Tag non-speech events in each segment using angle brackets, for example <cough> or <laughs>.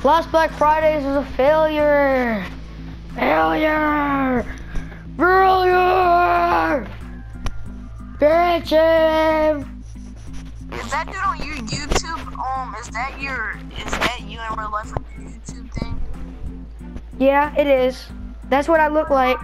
Flashback Fridays was a failure. Failure. Failure. Bitches. Is that dude on your YouTube? Um, is that your is that you in real life with your YouTube thing? Yeah, it is. That's what I look like.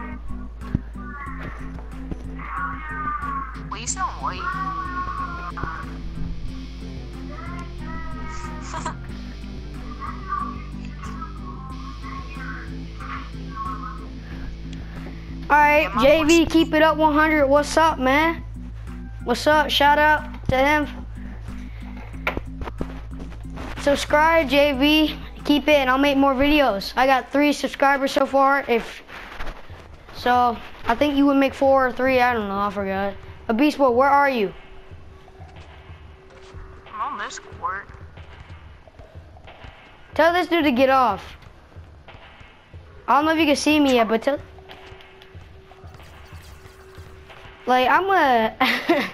All right, JV, keep it up 100. What's up, man? What's up? Shout out to him. Subscribe, JV. Keep it, and I'll make more videos. I got three subscribers so far. If so, I think you would make four or three. I don't know. I forgot. A Beast Boy, where are you? I'm on this court. Tell this dude to get off. I don't know if you can see me yet, but tell. Like I'm a. <laughs>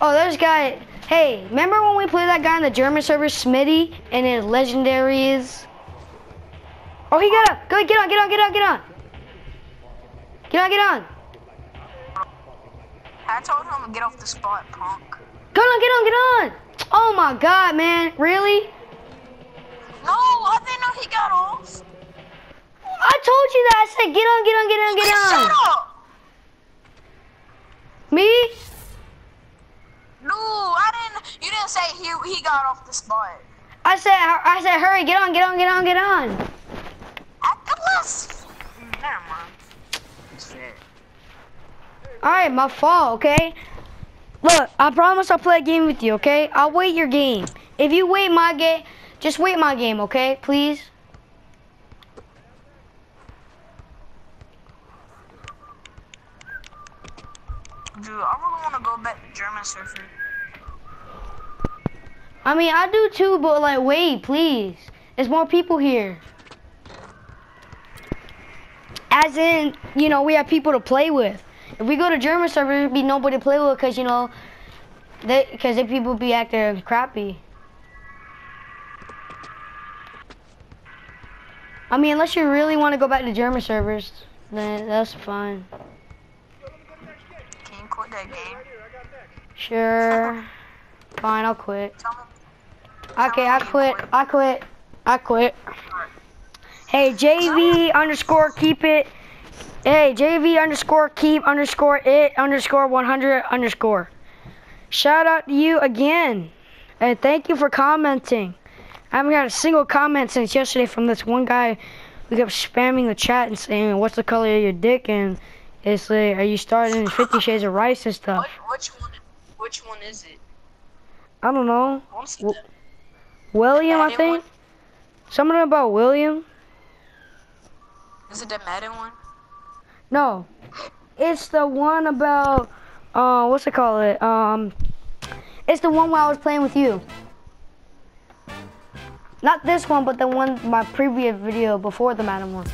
oh, there's guy. Hey, remember when we played that guy in the German server, Smitty, and his legendary is? Oh, he got up. Go, get on, get on, get on, get on. Get on, get on. I told him to get off the spot, punk. Get on, get on, get on. Oh my God, man, really? No, I didn't know he got off. I told you that. I said, get on, get on, get on, get on. Shut up! Me? No, I didn't. You didn't say he he got off the spot. I said, I said, hurry, get on, get on, get on, get on. Last. Never mind. Shit. All right, my fault, okay? Look, I promise I'll play a game with you, okay? I'll wait your game. If you wait my game, just wait my game, okay? Please. Dude, I really want to go back to German surfing. I mean, I do too, but like, wait, please. There's more people here. As in, you know, we have people to play with. If we go to German server, there'd be nobody to play with because, you know, they, because the people be acting crappy. I mean, unless you really want to go back to German servers, then that's fine. Can you quit that game? Sure. Fine, I'll quit. Okay, I quit. I quit. I quit. Hey, JV underscore keep it. Hey, JV underscore keep underscore it underscore 100 underscore. Shout out to you again. And thank you for commenting. I haven't got a single comment since yesterday from this one guy who kept spamming the chat and saying, what's the color of your dick? And it's like, are you starting <laughs> 50 Shades of Rice and stuff? What, which one? Which one is it? I don't know. I want to see Well- that. William, I think. Something about William. Is it the Madden one? No, it's the one about uh, what's it called? It um, it's the one where I was playing with you. Not this one, but the one my previous video before the Madden one.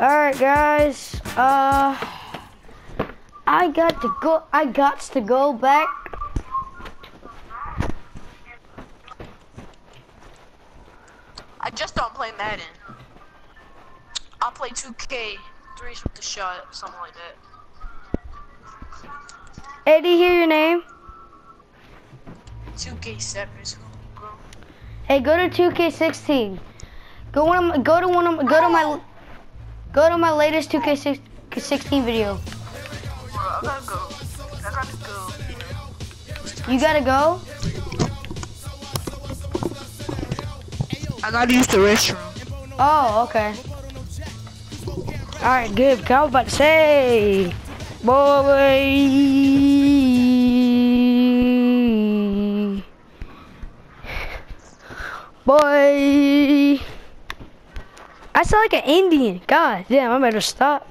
All right, guys. Uh, I got to go. I got to go back. I just don't play Madden. I'll play 2K, threes with the shot, something like that. Eddie, you hear your name? 2K7 is. Hey, go to 2K16. Go one. Go to one. Of, go to my. Go to my latest 2K16 video. Bro, gotta go. I gotta go. You gotta go. I gotta use the restroom. Oh, okay. All right, good. I was about to say, boy, boy. I sound like an Indian. God damn, I better stop.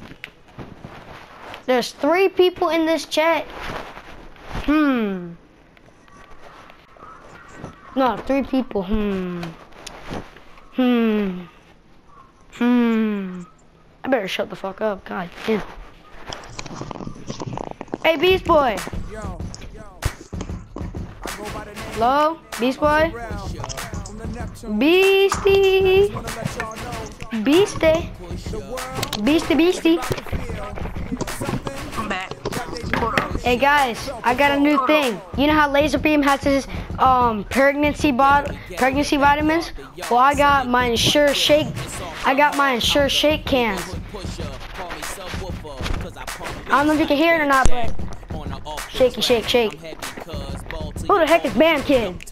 There's three people in this chat. Hmm. No, three people. Hmm. Hmm. Hmm. I better shut the fuck up. God damn. Hey, Beast Boy. Yo, Hello? Beast Boy? Beastie. Beastie. Beastie, beastie. I'm back. Hey guys, I got a new thing. You know how Laser Beam has his um pregnancy bot pregnancy vitamins? Well, I got my Ensure Shake. I got my Ensure Shake cans. I don't know if you can hear it or not, but shaky, shake, shake. Who the heck is Bam Kid?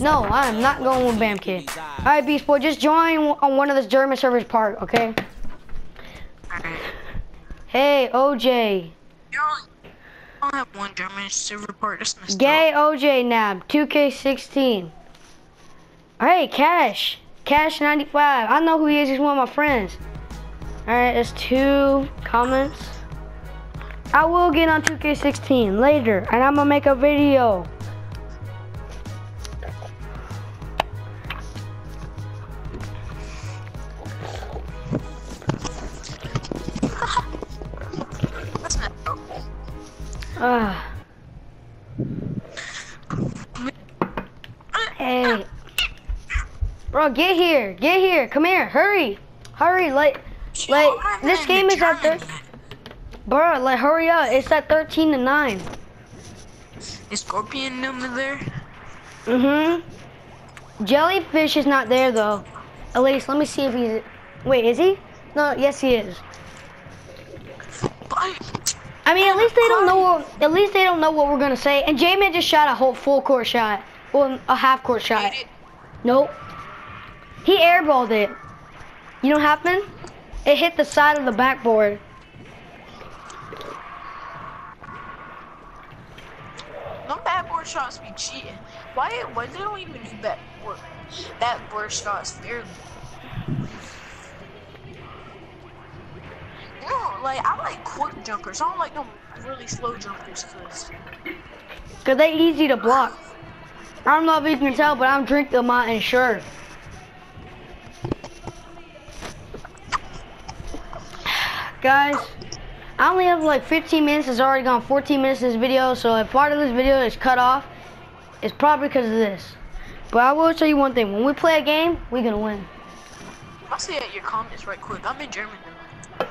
No, I am not going with Bam Kid. All right, Beast Boy, just join on one of the German servers part, okay? Hey, OJ. You I have one German server part. That's messed Gay up. OJ Nab, 2K16. Hey, Cash. Cash 95. I know who he is. He's one of my friends. Alright, that's two comments. I will get on 2K16 later, and I'm gonna make a video. Ah. Hey. Bro, get here. Get here. Come here. Hurry. Hurry. Like, like, this game is at thir- Bro, like, hurry up. It's at 13 to 9. Is Scorpion number there? Mm-hmm. Jellyfish is not there, though. At least, let me see if he's... Wait, is he? No, yes, he is. But I, mean, at least they don't know what... At least they don't know what we're gonna say. And J-Man just shot a whole full court shot. Well, a half court shot. Nope. He airballed it. You know what happened? It hit the side of the backboard. No backboard shots be cheating. Why? Why they don't even do backboard backboard shots fairly? Know, like I like quick jumpers. I don't like them really slow jumpers because Cause they easy to block. I don't know if you can tell, but I'm drinking my Ensure. Guys, I only have like 15 minutes. It's already gone 14 minutes in this video. So if part of this video is cut off, it's probably because of this. But I will tell you one thing. When we play a game, we're going to win. I'll say at your comments right quick. I'm in German now.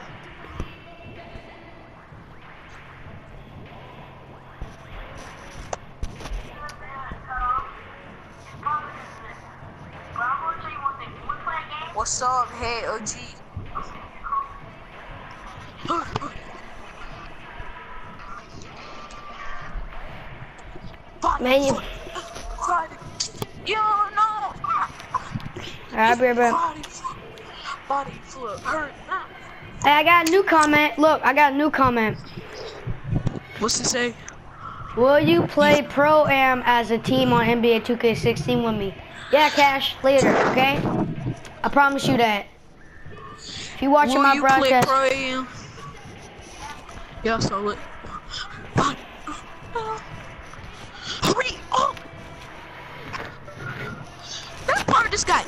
What's up? Hey, OG. Man, you-! Alright, be right back. Body flip. Body flip. Hey, I got a new comment. Look, I got a new comment. What's it say? Will you play Pro Am as a team on NBA 2K16 with me? Yeah, Cash, later, okay? I promise you that. If you watching Will my you broadcast, play Pro AM? Yeah, I saw it.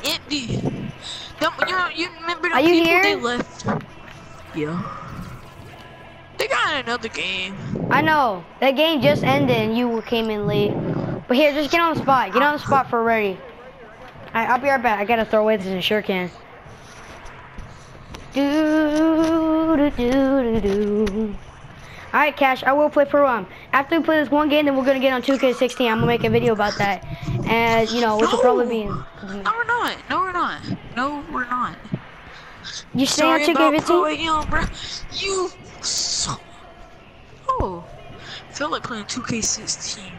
Empty. Them- You, you remember the Are you people here? they left? Yeah. They got another game. I know that game just ended and you came in late. But here, just get on the spot. Get on the spot for ready. Alright, I'll be right back. I gotta throw away this Ensure can. Do do do do do. Alright, Cash, I will play Pro Am. After we play this one game, then we're gonna get on 2K16. I'm gonna make a video about that. And, you know, which will probably be in. No, we're not. No, we're not. No, we're not. You stay on Sorry about Pro 2K15? AM, bro. You. So... Oh. feel like playing 2K16.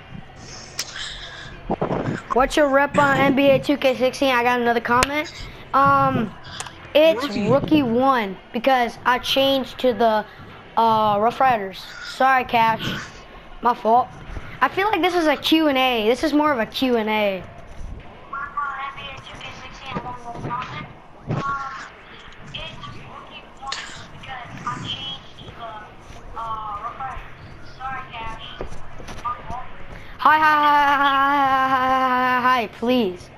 What's your rep on NBA 2K16? I got another comment. Um, it's Rookie. rookie one because I changed to the uh, Rough Riders. Sorry, Cash. My fault. I feel like this is a Q&A. This is more of a Q&A. Hi, hi, hi, hi, hi, hi, hi, hi, please.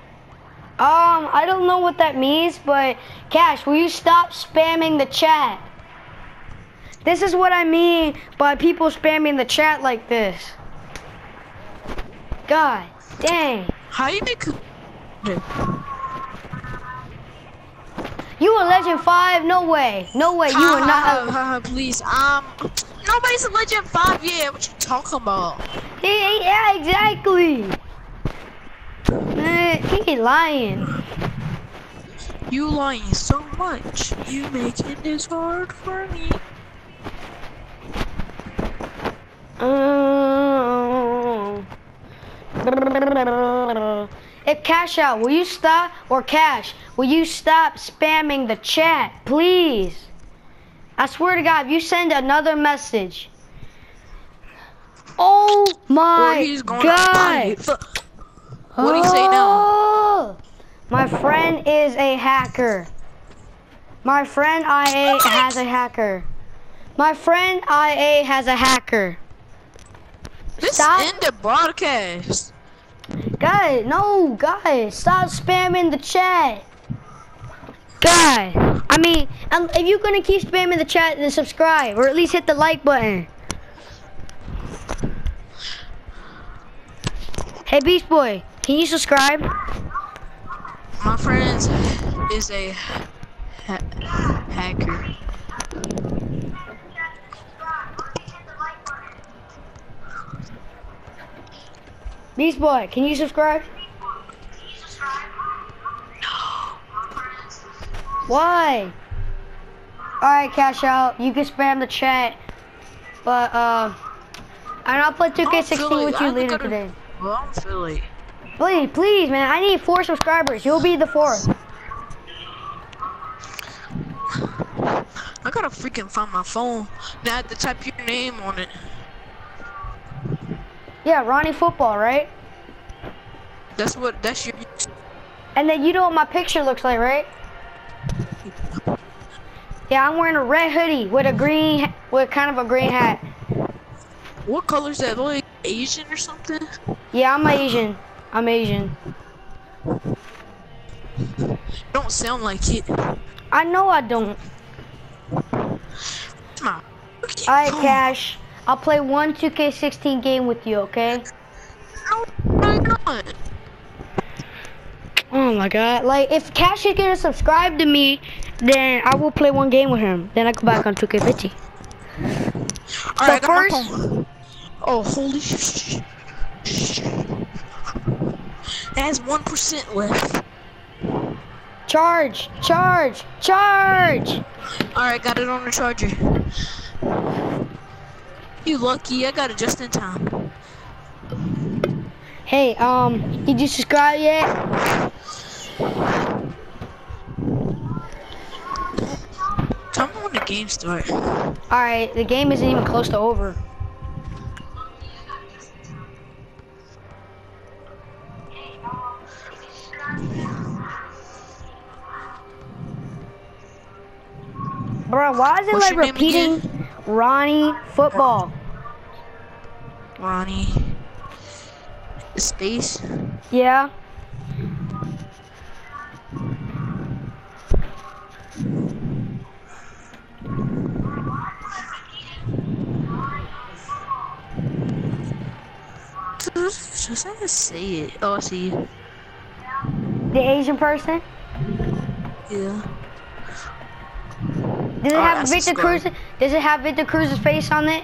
Um, I don't know what that means, but Cash, will you stop spamming the chat? This is what I mean by people spamming the chat like this. God dang. How you make? You a legend five? No way. No way. You are not. Uh, please. Um, nobody's a legend five yet. What you talking about? he, yeah, exactly. Man, he ain't lying. You lying so much. You making this hard for me. Oh. If Cash Out, will you stop? Or Cash, will you stop spamming the chat, please? I swear to God, if you send another message. Oh my God. What do you say now? Oh, My friend is a hacker. My friend IA has a hacker. My friend IA has a hacker. This Stop. end the broadcast. Guys, no, guys, stop spamming the chat. Guys, I mean, um, if you're gonna keep spamming the chat, then subscribe or at least hit the like button. Hey, Beast Boy, can you subscribe? My friend is a ha hacker. Beast Boy, can you subscribe? Why? Alright, Cash Out, you can spam the chat. But, uh, and I'll play I'm 2K16 with you I later today. Well, I'm Philly. Please, please, man, I need four subscribers. You'll be the fourth. I gotta freaking find my phone. Now I have to type your name on it. Yeah, Ronny Football, right? That's what. That's your. And then you know what my picture looks like, right? Yeah, I'm wearing a red hoodie with a green, with kind of a green hat. What color is that? Like Asian or something? Yeah, I'm Asian. I'm Asian. Don't sound like it. I know I don't. Come on. Alright, Cash. I'll play one 2K16 game with you, okay? No, no, you're not. Oh my god. Like, if Cash is gonna subscribe to me, then I will play one game with him. Then I go back on 2K15. All right, I got my first- Oh, holy sh! sh- has one percent left. Charge! Charge! Charge! All right, got it on the charger. You lucky, I got it just in time. Hey, um, did you subscribe yet? Tell me when the game starts. Alright, the game isn't even close to over. Bro, why is it What's like repeating? Ronny football? Ronny. Space. Yeah. Just to say it. Oh, I see. The Asian person? Yeah. Does it Oh, have Victor. Cruz? Does it have Victor Cruz's face on it?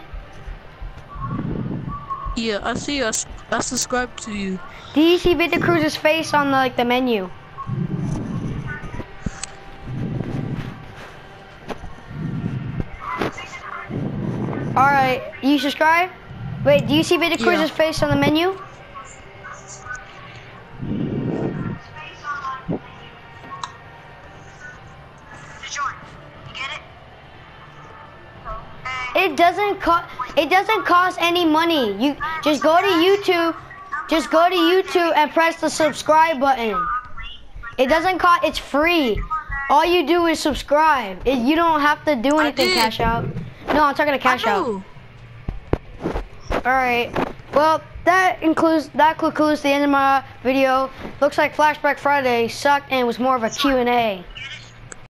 Yeah, I see. I, I subscribe to you. Do you see Victor Cruz's face on the, like the menu? All right, you subscribe? Wait, do you see Victor Yeah. Cruz's face on the menu? It doesn't cost. It doesn't cost any money. You just go to YouTube. Just go to YouTube and press the subscribe button. It doesn't cost. It's free. All you do is subscribe. It, you don't have to do anything. Cash out. No, I'm talking to cash out. All right. Well, that includes that concludes the end of my video. Looks like Flashback Friday sucked and was more of a Q&A.